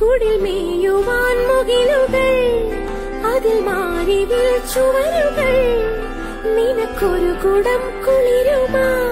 കുടിൽ മേയുവാൻ മുകിലുകൾ അതിൽ മാറിവിൽ ചുവരുകൾ നിനക്കൊരു കുടം കുളിരുമാ.